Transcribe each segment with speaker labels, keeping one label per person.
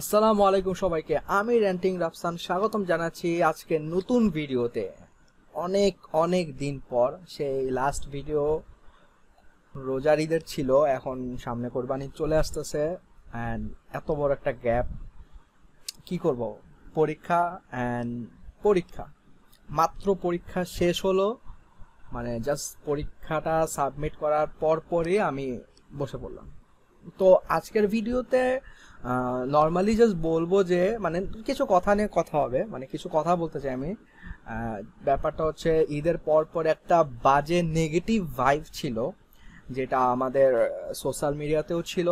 Speaker 1: আসসালামু আলাইকুম সবাইকে। আমি র্যান্টিং রাফসান, স্বাগতম জানাচ্ছি আজকে নতুন ভিডিওতে। অনেক অনেক দিন পর সেই লাস্ট ভিডিও রোজার ঈদের ছিল, এখন সামনে কোরবানি চলে আসতেছে অ্যান্ড এত বড় একটা গ্যাপ কি করব? পরীক্ষা অ্যান্ড পরীক্ষা। মাত্র পরীক্ষা শেষ হলো মানে জাস্ট পরীক্ষাটা সাবমিট করার পর পরই আমি বসে পড়লাম। তো আজকের ভিডিওতে নর্মালি জাস্ট বলব যে মানে কিছু কথা নিয়ে কথা হবে মানে কিছু কথা বলতে চাই আমি। ব্যাপারটা হচ্ছে, ঈদের পর পর একটা বাজে নেগেটিভ ভাইব ছিল, যেটা আমাদের সোশ্যাল মিডিয়াতেও ছিল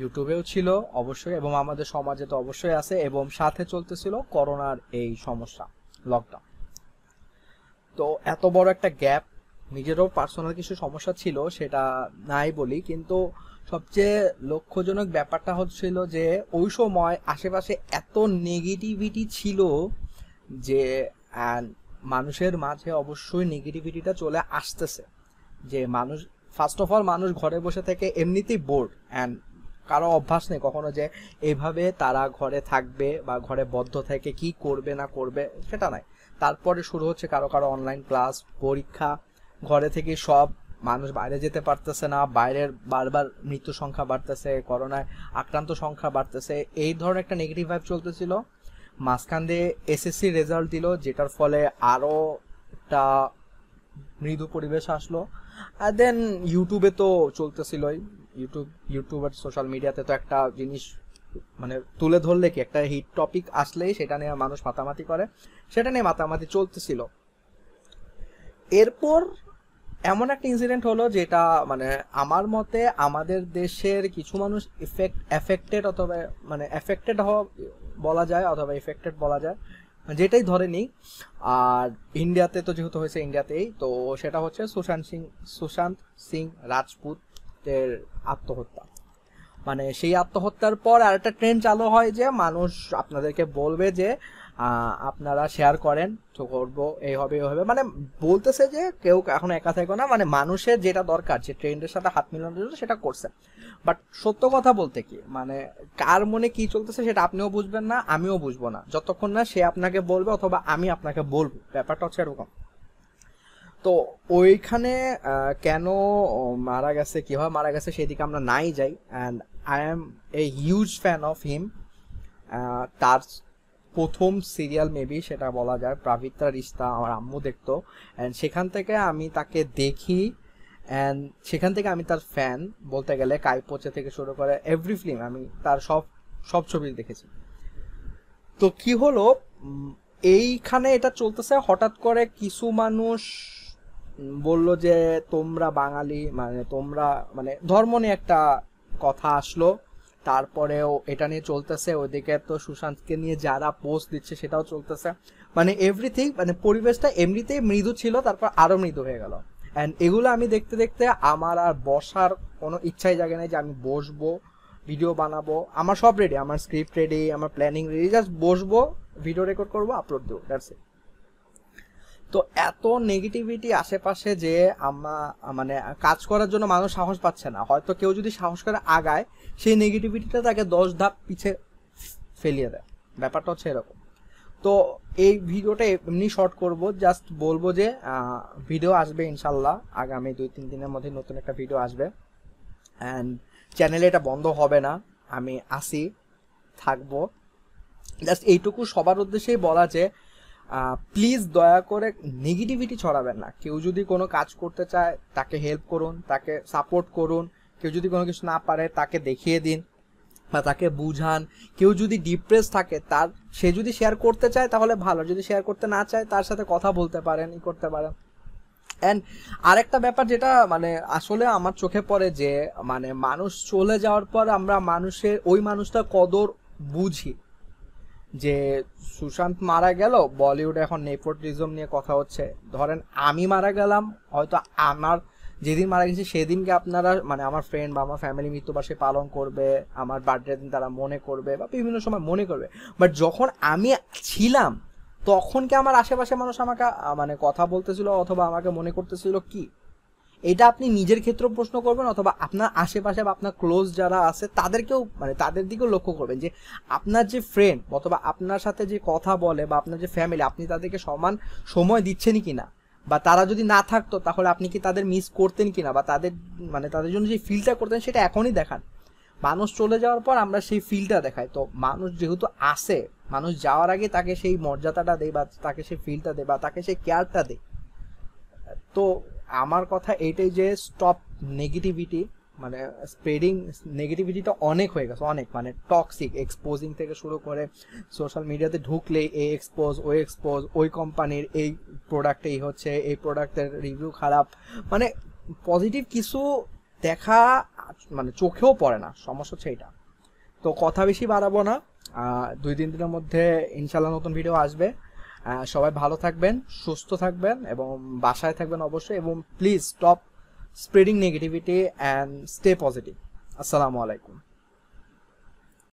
Speaker 1: ইউটিউবেও ছিল, অবশ্যই, এবং আমাদের সমাজে তো অবশ্যই আছে, এবং সাথে চলতেছিল করোনার এই সমস্যা লকডাউন তো এত বড় একটা গ্যাপ নিজেরও পার্সোনাল কিছু সমস্যা ছিল, সেটা নাই বলি, কিন্তু সবচেয়ে লক্ষ্যজনক ব্যাপারটা হচ্ছিল যে ওই সময় আশেপাশে এত নেগেটিভিটি ছিল যে মানুষের মাঝে অবশ্যই নেগেটিভিটিটা চলে আসতেছে। যে মানুষ ফার্স্ট অফ অল মানুষ ঘরে বসে থেকে এমনিতেই বোর্ড অ্যান্ড কারও অভ্যাস নেই কখনো যে এইভাবে তারা ঘরে থাকবে বা ঘরে বদ্ধ থেকে কি করবে না করবে, সেটা নাই। তারপরে শুরু হচ্ছে কারও কারও অনলাইন ক্লাস পরীক্ষা, ঘরে থেকে সব মানুষ বাইরে যেতে পারতেছে না, বাইরের বারবার মৃত্যু সংখ্যা বাড়তেছে, করোনায় আক্রান্ত সংখ্যা বাড়তেছে, এই ধরনের একটা নেগেটিভ ভাইব চলতেছিল। মাঝখান দিয়ে এসএসসি রেজাল্ট দিল, যেটার ফলে আরও একটা মৃদু পরিবেশ আসলো। আর দেন ইউটিউবে তো চলতেছিলই। ইউটিউব ইউটিউব আর সোশ্যাল মিডিয়াতে তো একটা জিনিস মানে তুলে ধরলে কি, একটা হিট টপিক আসলেই সেটা নিয়ে মানুষ মাতামাতি করে, সেটা নিয়ে মাতামাতি চলতেছিল। এরপর এমন একটা ইনসিডেন্ট হলো যেটা মানে আমার মতে আমাদের দেশের কিছু মানুষ ইফেক্ট এফেক্টেড অথবা মানে এফেক্টেড হওয়া বলা যায় অথবা এফেক্টেড বলা যায়। যেটাই ধরে নিই আর ইন্ডিয়াতে তো যেহেতু হয়েছে ইন্ডিয়াতেই তো সেটা হচ্ছে সুশান্ত সিং সুশান্ত সিং রাজপুতের আত্মহত্যা। মানে সেই আত্মহত্যার পর আর একটা ট্রেন্ড চালু হয় যে মানুষ আপনাদেরকে বলবে যে আপনারা শেয়ার করেন, তো করব, এই হবে এই হবে। মানে বলতেছে যে কেউ এখন একা থেকো না মানে মানুষের যেটা দরকার, যে ট্রেন্ডের সাথে হাত মিলানোর জন্য সেটা করছে। বাট সত্য কথা বলতে কি মানে কার মনে কি চলতেছে সেটা আপনিও বুঝবেন না, আমিও বুঝব না। যতক্ষণ না সে আপনাকে বলবে অথবা আমি আপনাকে বলব, ব্যাপারটা হচ্ছে এরকম। তো ওইখানে কেন মারা গেছে, কীভাবে মারা গেছে সেদিকে আমরা নাই যাই। And I am a huge fan of him তার প্রথম সিরিয়াল মেবি সেটা বলা যায়, প্রাবিত্রা রিস্তা আমার আম্মু দেখতো। অ্যান্ড সেখান থেকে আমি তাকে দেখি। অ্যান্ড সেখান থেকে আমি তার ফ্যান বলতে গেলে কাইপোচে থেকে শুরু করে এভরি ফিল্ম আমি তার সব সব ছবি দেখেছি। তো কি হলো? এইখানে এটা চলতেছে, হঠাৎ করে কিছু মানুষ বলল যে তোমরা বাঙালি মানে তোমরা মানে ধর্ম নিয়ে একটা কথা আসলো। তারপরেও এটা নিয়ে চলতেছে। ওইদিকে তো সুশান্তকে নিয়ে যারা পোস্ট দিচ্ছে সেটাও চলতেছে। মানে এভরিথিং মানে পরিবেশটা এমনিতেই মৃদু ছিল, তারপর আরও মৃদু হয়ে গেল। অ্যান্ড এগুলো আমি দেখতে দেখতে আমার আর বসার কোনো ইচ্ছাই জাগে নাই যে আমি বসবো ভিডিও বানাবো। আমার সব রেডি আমার স্ক্রিপ্ট রেডি আমার প্ল্যানিং রেডি জাস্ট বসবো ভিডিও রেকর্ড করব আপলোড দেবো দ্যাটস ইট তো এত নেগেটিভিটি আশেপাশে যে আমরা মানে কাজ করার জন্য মানুষ সাহস পাচ্ছে না। হয়তো কেউ যদি সাহস করে আগায়, সেই নেগেটিভিটিটা তাকে দশ ধাপ পিছে ফেলিয়ে দেয়। ব্যাপারটা হচ্ছে এরকম। তো এই ভিডিওটা এমনি শর্ট করব। জাস্ট বলব যে ভিডিও আসবে ইনশাল্লাহ। আগামী দুই, তিন দিনের মধ্যে নতুন একটা ভিডিও আসবে। অ্যান্ড চ্যানেলে এটা বন্ধ হবে না। আমি আসি, থাকব। জাস্ট এইটুকু সবার উদ্দেশ্যেই বলা যে প্লিজ দয়া করে নেগেটিভিটি ছড়াবেন না। কেউ যদি কোনো কাজ করতে চায়, তাকে হেল্প করুন, তাকে সাপোর্ট করুন। কেউ যদি কোনো কিছু না পারে, তাকে দেখিয়ে দিন বা তাকে বুঝান। কেউ যদি ডিপ্রেস থাকে, তার, সে যদি শেয়ার করতে চায়, তাহলে ভালো। যদি শেয়ার করতে না চায়, তার সাথে কথা বলতে পারেন, ই করতে পারেন। অ্যান্ড আরেকটা ব্যাপার যেটা মানে আসলে আমার চোখে পড়ে যে মানে মানুষ চলে যাওয়ার পর আমরা মানুষের, ওই মানুষটা কদর বুঝি। যে সুশান্ত মারা গেল, বলিউডে এখন নেপোটিজম নিয়ে কথা হচ্ছে। ধরেন, আমি মারা গেলাম, হয়তো আমার যেদিন মারা গেছে সেদিনকে আপনারা মানে আমার ফ্রেন্ড বা আমার ফ্যামিলি মৃত্যুবার্ষিকী পালন করবে, আমার বার্থডে দিন তারা মনে করবে বা বিভিন্ন সময় মনে করবে। বাট যখন আমি ছিলাম, তখন কি আমার আশেপাশে মানুষ আমাকে মানে কথা বলতেছিল অথবা আমাকে মনে করতেছিল কি? এটা আপনি নিজের ক্ষেত্রেও প্রশ্ন করবেন অথবা আপনার আশেপাশে বা আপনার ক্লোজ যারা আছে, তাদেরকেও মানে তাদের দিকেও লক্ষ্য করবেন যে আপনার যে ফ্রেন্ড অথবা আপনার সাথে যে কথা বলে বা আপনার যে ফ্যামিলি আপনি তাদেরকে সমান সময় দিচ্ছেনই কিনা? বা তারা যদি না থাকতো, তাহলে আপনি কি তাদের মিস করতেন কি না বা তাদের মানে তাদের জন্য যে ফিলটা করতেন, সেটা এখনই দেখান। মানুষ চলে যাওয়ার পর আমরা সেই ফিলটা দেখাই। তো মানুষ যেহেতু আসে মানুষ যাওয়ার আগে তাকে সেই মর্যাদাটা দেয় বা তাকে সেই ফিলটা দেয় বা তাকে সেই কেয়ারটা দেয়। তো আমার কথা এইটাই যে স্টপ নেগেটিভিটি মানে স্প্রেডিং নেগেটিভিটিটা অনেক হয়ে গেছে, অনেক। মানে টক্সিক এক্সপোজিং থেকে শুরু করে সোশ্যাল মিডিয়াতে ঢুকলেই এই এক্সপোজ ওই এক্সপোজ ওই কোম্পানির এই প্রোডাক্ট এই হচ্ছে, এই প্রোডাক্টের রিভিউ খারাপ। মানে পজিটিভ কিছু দেখা মানে চোখেও পড়ে না, সমস্যা হচ্ছে এটা তো কথা বেশি বাড়াবো না। দুই, তিন দিনের মধ্যে ইনশাল্লাহ নতুন ভিডিও আসবে। সবাই ভালো থাকবেন, সুস্থ থাকবেন এবং বাসায় থাকবেন অবশ্যই এবং please stop spreading negativity and stay positive আসসালামু আলাইকুম।